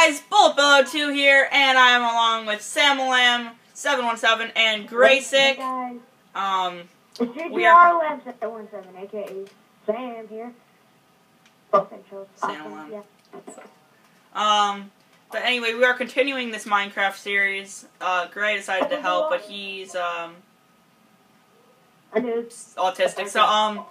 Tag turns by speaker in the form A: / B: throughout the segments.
A: guys, BulletBill02 here, and I am along with Samalam 717 and Graysyk.
B: Hey
A: Um, we are-
B: GGRalam717, aka Sam here. Both intros.
A: Sam
B: Awesome, Yeah.
A: um, but anyway, we are continuing this Minecraft series. Uh, Gray decided to help, but he's um autistic. So um,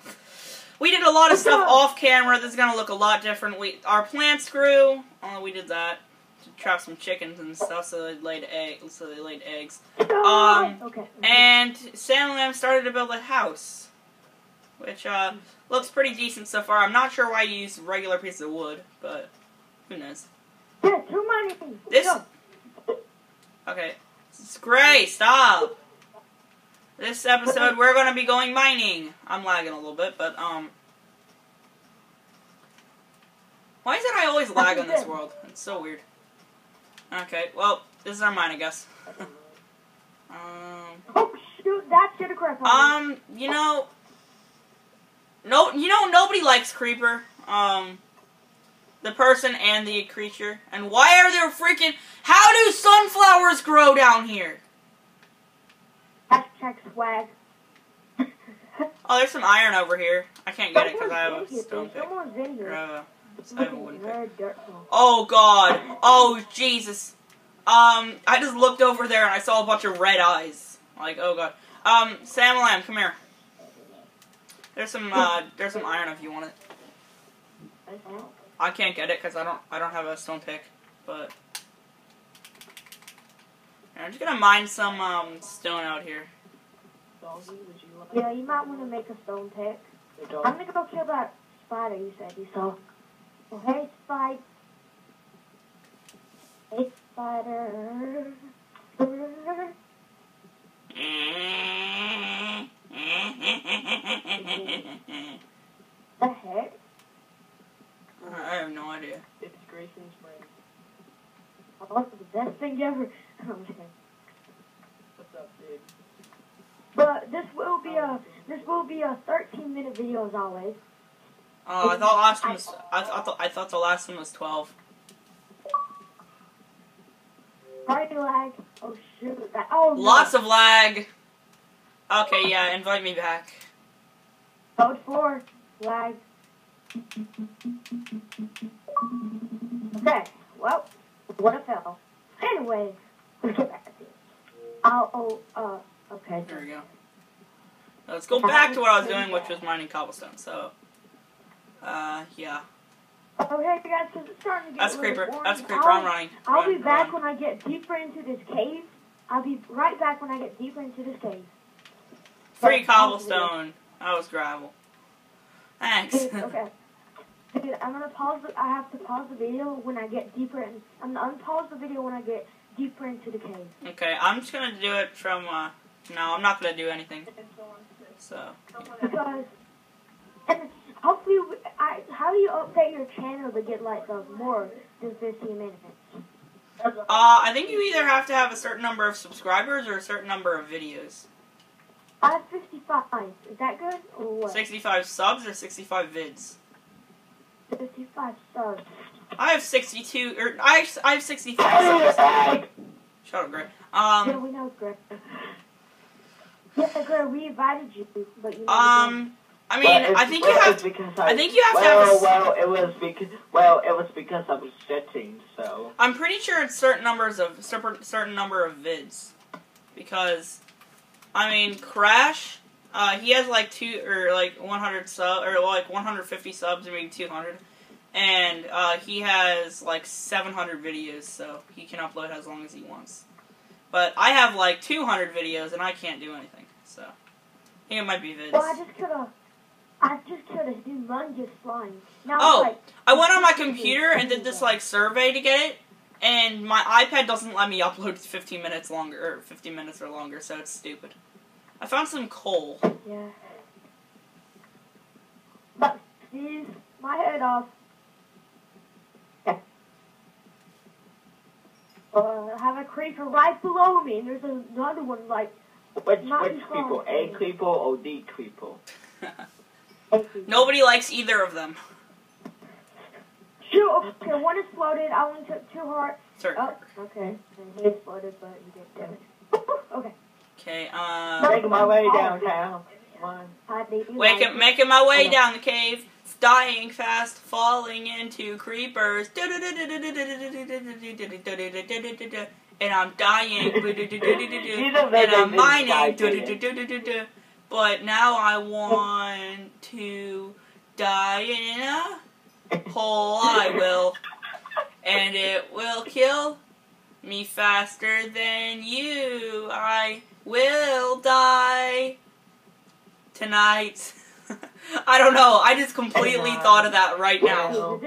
A: we did a lot of stuff off camera. This is gonna look a lot different. We our plants grew. Uh, we did that to trap some chickens and stuff, so they laid eggs. So they laid eggs. Um,
B: okay.
A: And Sam and Lamb started to build a house, which uh, looks pretty decent so far. I'm not sure why you use regular pieces of wood, but who knows?
B: Yeah, too many.
A: This-. Okay, it's great. Stop. This episode, we're gonna be going mining. I'm lagging a little bit, but um, why is it I always lag on this world? It's so weird. Okay, well, this is our mine, I guess. um.
B: Oh shoot, that should have crap.
A: Um, you know, no, you know, nobody likes creeper. Um, the person and the creature. And why are there freaking? How do sunflowers grow down here?
B: Hashtag swag.
A: Oh, there's some iron over here. I can't get it because I have a stone pick.
B: Someone's in here.
A: I have a wooden pick.
B: Red dirt hole.
A: Oh God! Oh Jesus! Um, I just looked over there and I saw a bunch of red eyes. Like, oh God. Um, Sam Lamb, come here. There's some uh, there's some iron if you want it. I can't get it because I don't I don't have a stone pick, but I'm just gonna mine some um stone out here.
B: Yeah, you might want to make a stone pick. I'm gonna go kill that spider you said you saw. Oh, hey, spider. Hey, spider. The heck?
A: I have no idea.
C: It's Grayson's brain.
B: Oh, that's the best thing ever. I'm.
C: What's up, dude?
B: But this will be a this will be a 13 minute video as always.
A: Oh, I thought last one was I, th- I thought I thought the last one was twelve.
B: Party lag. Oh shoot! That, oh no.
A: Lots of lag. Okay, yeah, invite me back.
B: Code four lag. Okay. Well, what a fail. Anyway, let's get back to this. I'll oh uh okay.
A: There we go. Let's go back to what I was doing, which was mining cobblestone. So, uh, yeah.
B: Oh hey guys, 'cause it's starting to get
A: That's
B: a
A: a creeper.
B: boring.
A: That's creeper.
B: I'll-
A: I'm running.
B: I'll
A: Run,
B: be back
A: run.
B: when I get deeper into this cave. I'll be right back when I get deeper into this cave.
A: Free cobblestone. That was gravel. Thanks.
B: okay. Dude, I'm gonna pause. The, I have to pause the video when I get deeper, and I'm gonna unpause the video when I get deeper into the cave.
A: okay, I'm just gonna do it from. uh No, I'm not gonna do anything. So.
B: Because, and hopefully, I how do you update your channel to get like the more than 15 minutes?
A: Uh, I think you either have to have a certain number of subscribers or a certain number of videos.
B: I have 55. Is that good or what?
A: 65 subs or 65 vids?
B: 55 subs.
A: I have 62, or I, I have 65 subs. Shut up, Greg.
B: yeah,
A: Um,
B: we know, Greg. Yeah, Greg, we invited you, but you.
A: um, I mean,
C: Well, it's-
A: I think
C: well,
A: you have
C: it's
A: to,
C: because
A: I think you have to
C: well,
A: have a s-
C: well, it was because well, it was because I was sitting. So
A: I'm pretty sure it's certain numbers of, certain certain number of vids. Because, I mean, Crash, uh, he has like two, or like 100 sub, or like 150 subs, or maybe 200. And, uh, he has like 700 videos, so he can upload as long as he wants. But I have like 200 videos, and I can't do anything, so. I think it might be vids.
B: Well, I just killed a. I just killed a humongous slime. Now
A: Oh,
B: like.
A: I went on my computer and did this like survey to get it, and my iPad doesn't let me upload 15 minutes longer or 15 minutes or longer, so it's stupid. I found some coal.
B: Yeah. But sneeze my head off. Uh, I have a creeper right below me, and there's another one like.
C: which which
B: in
C: people. A creeper or D creeper?
B: a creeper.
A: Nobody likes either of them.
B: Shoot! two. Okay, one exploded. I only took two hearts.
A: Sorry.
B: Oh, okay. He exploded, but he did damage. okay.
A: Okay. Um.
C: Making my way downtown. One.
B: Hi, baby.
A: Waking, making my way down the cave, dying fast, falling into creepers. And I'm dying. And I'm mining. But now I oh. want to die in a hole. I will. And it will kill me faster than you. I will die tonight. I don't know. I just completely thought of that right now.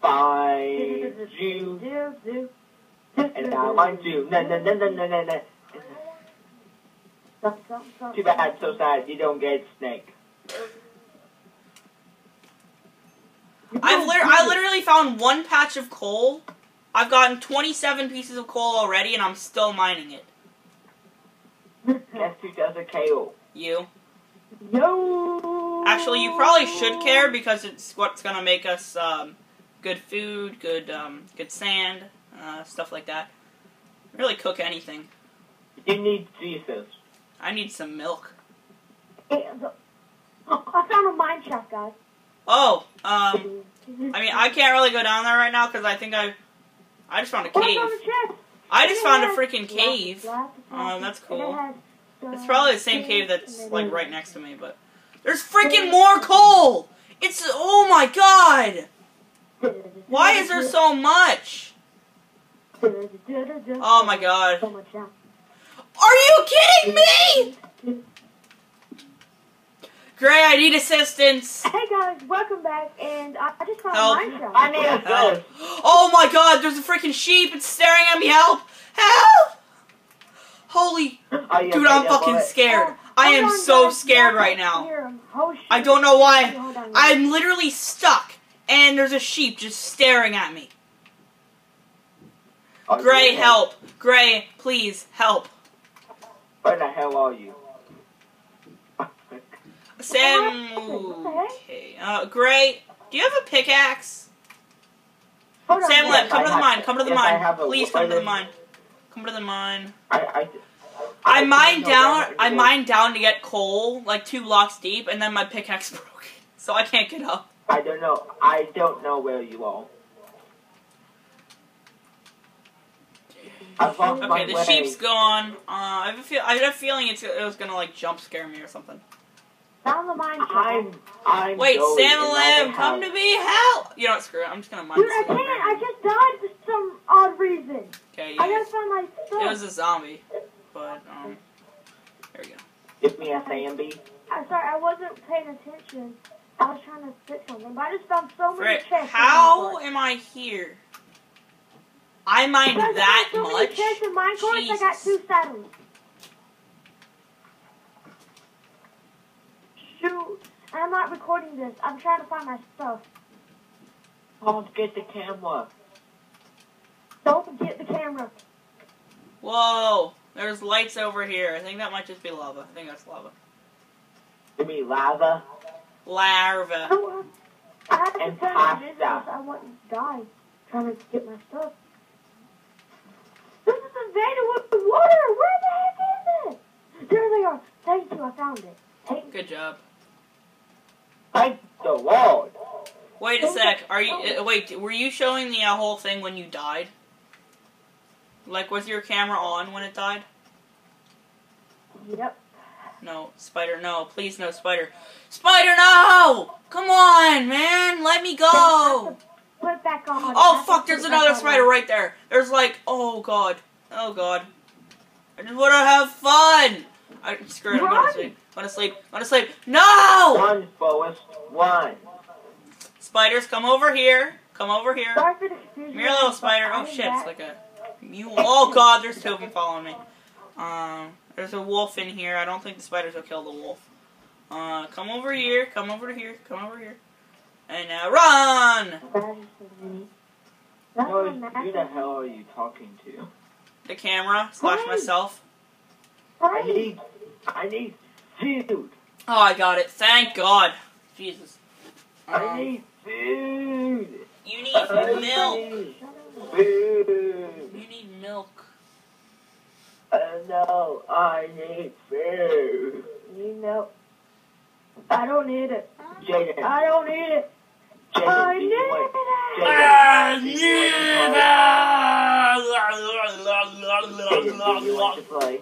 C: Find you. And I want you. No, no, no, no, no, no, no. Too bad, so sad. You don't get snake.
A: I've lit- I literally found one patch of coal. I've gotten 27 pieces of coal already, and I'm still mining it.
C: Guess who does a KO?
A: You.
B: Yo.
A: Actually, you probably should care because it's what's gonna make us um, good food, good um, good sand, uh, stuff like that. Really cook anything.
C: You need Jesus.
A: I need some milk.
B: I found a mine shaft, guys.
A: Oh, um, I mean, I can't really go down there right now because I think I, I just found a cave. I just found a freaking cave. Oh, that's cool. It's probably the same cave that's like right next to me, but there's freaking more coal. It's oh my god! Why is there so much? Oh my god!
B: So much now.
A: Are you kidding me? Gray, I need assistance.
B: Hey guys, welcome back, and I, I just found
A: Help.
B: a mine.
C: I need a
A: Help! Oh my god! There's a freaking sheep. It's staring at me. Help! Help! Holy
C: Oh, you
A: dude, I'm
C: yeah,
A: fucking
C: boy?
A: scared.
B: Oh,
A: I am
B: on,
A: so
B: guys.
A: scared
B: Yeah,
A: right now.
B: Oh.
A: I don't know why.
B: Hold on.
A: I'm literally stuck, and there's a sheep just staring at me.
C: Oh,
A: Gray,
C: yeah.
A: help! Gray, please help!
C: Where the hell are you?
A: Sam.
B: What the heck?
A: Okay. Uh, Gray, do you have a pickaxe?
B: Hold on,
A: Sam,
B: guys.
A: let come
C: I
A: to the
C: have-
A: mine. Come to the
C: yes,
A: mine. Please come to the mine. Come to the mine.
C: I, I,
A: I
C: don't
A: mined
C: know
A: down. I mine down to get coal, like two blocks deep, and then my pickaxe broke, so I can't get up.
C: I don't know. I don't know where you are. I've lost my
A: Okay, the
C: way.
A: sheep's gone. Uh, I have a feel. I have a feeling it's it was gonna like jump scare me or something.
B: Found the mine shaft.
C: I'm. I'm.
A: Wait, Sam
C: and
A: Lamb, come to me, help! You know what? Screw it. I'm just gonna mine.
B: Dude, I can't. I just died for some odd reason.
A: Okay,
B: I
A: yeah.
B: just found my stuff.
A: It was a zombie, but um, there we go.
C: Give me a Samby.
B: I'm sorry, I wasn't paying attention. I was trying to fix something, but I just found so many
A: Frick,
B: chests. in
A: how am I here? I mined
B: Guys, I
A: that
B: found so many
A: much.
B: chests in Minecraft, I got two saddles. Shoot, I'm not recording this. I'm trying to find my stuff.
C: Don't get the camera.
B: Don't get the camera.
A: Whoa, there's lights over here. I think that might just be lava. I think that's lava.
C: Give me lava.
A: Larva.
B: Oh, I have to
C: And
B: turn
C: pasta.
B: I want to die trying to get my stuff. This is invaded with water. Where the heck is it? There they are. Thank you. I found it. Thank
A: Good job.
C: Thank the Lord.
A: Wait a sec. Are you? Uh, wait, were you showing the uh, whole thing when you died? Like, was your camera on when it died?
B: Yep.
A: No, spider. No, please, no spider. Spider, no! Come on, man. Let me go.
B: Put it back on.
A: Oh fuck! There's another spider right there. There's like, oh god, oh god. I just want to have fun. I screw it. I'm going
B: Run.
A: to sleep. I'm going to sleep. I'm going to sleep. No!
C: One, Forrest. One.
A: Spiders, come over here. Come over here.
B: Sorry for the confusion.
A: Come here, little spider. Oh shit! It's like a mule. Oh god, there's two of them following me. Um, there's a wolf in here. I don't think the spiders will kill the wolf. Uh, come over here. Come over here. Come over here. And now run!
B: That's
C: No,
B: my
C: who the hell are you talking to?
A: The camera slash myself.
C: I need. I need food.
A: Oh, I got it. Thank God. Jesus.
C: I
A: Um,
C: need food.
A: You need milk.
C: Food.
A: You need milk.
C: Uh, no, I need food.
B: You know. I don't need it.
C: Jaden,
B: I don't need it. I need
C: did you want-
B: it.
A: I need
C: you want- Jaden, did you want to play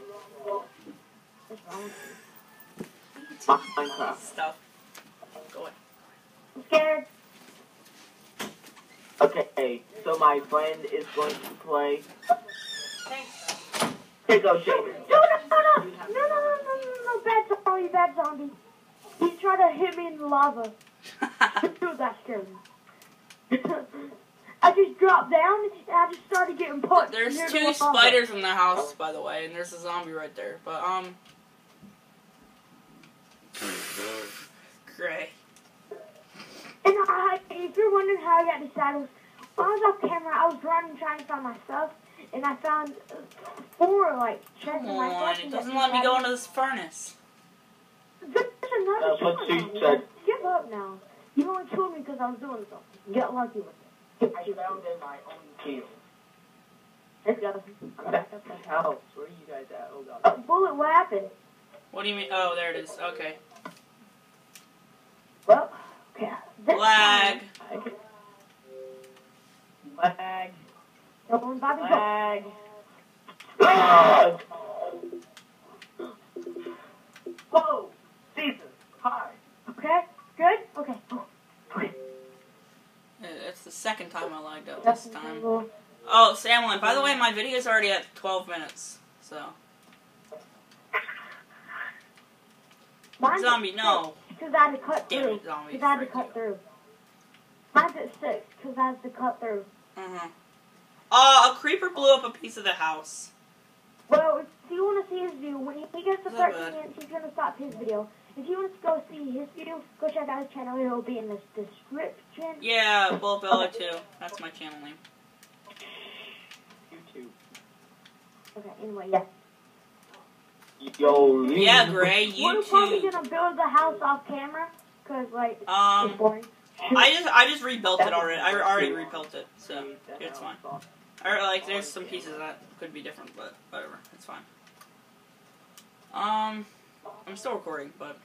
C: Okay, so my friend is going to play. Here goes
B: No, no, no, no, no, no, bad zombie, bad zombie. To hit me in lava. I just dropped down and I just started getting put.
A: There's two
B: the
A: spiders in the house, by the way, and there's a zombie right there. But um.
B: How I got the shadows, when I was off camera, I was running trying to find my stuff, and I found uh, four like chests
A: Come
B: in my
A: on,
B: stuff.
A: it doesn't let me go into this furnace.
B: There's another
C: That's what
B: chest
C: she
B: on
C: said.
B: there. Give up now. You only killed me because I was doing something. Get lucky with it.
C: I found in my own kill.
B: Let's go.
C: I'm back at the house. Where are you guys at? Oh god.
B: Uh, bullet, what happened?
A: What do you mean? Oh, there it is. Okay.
B: Well, okay. This
A: Lag.
B: time-
C: Lag.
B: Go on, Bobby, go.
C: Lag. Ah! Whoa! Caesar! Hi!
B: Okay, good? Okay. Oh, okay.
A: Uh, It's the second time I lagged out this time.
B: cool.
A: Oh, Samlin, by the way, my video is already at 12 minutes. So.
B: Mine's at
A: Zombie, no.
B: Because I had to cut through. Because I had to cut
A: you.
B: through. Mine's at six. Because I had to cut through.
A: Uh-huh. Uh, a creeper blew up a piece of the house.
B: Well, if you want to see his view, when he gets to
A: Not
B: 13
A: bad.
B: minutes, he's going to stop his video. If you want to go see his video, go check out his channel. It'll be in the description.
A: Yeah, BulletBill02. That's my channel name.
C: YouTube.
B: Okay, anyway, yeah.
C: Yo,
A: Yeah, Gray,
B: We're probably going to build the house off camera. Because, like, it's
A: Um,
B: boring.
A: I just I just rebuilt it already. I already rebuilt it, so it's fine. Like, there's some pieces that could be different, but whatever, it's fine. Um, I'm still recording, but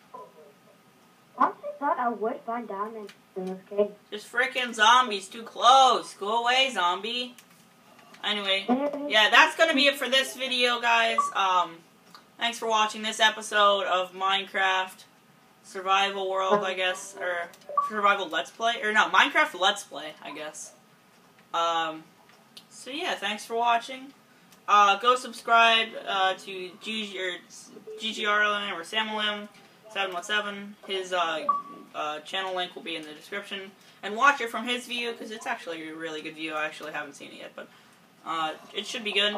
B: I thought I would find diamonds in this cave.
A: just freaking zombies too close. Go away, zombie. Anyway, yeah, that's gonna be it for this video, guys. Um, thanks for watching this episode of Minecraft Survival World, I guess, or Survival Let's Play, or no, Minecraft Let's Play, I guess. Um, so yeah, thanks for watching. Uh, go subscribe uh, to G or GGRLM or one seven. His uh, uh, channel link will be in the description, and watch it from his view because it's actually a really good view. I actually haven't seen it yet, but uh, it should be good.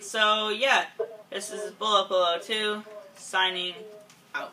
A: So yeah, this is BulletBill02 signing out.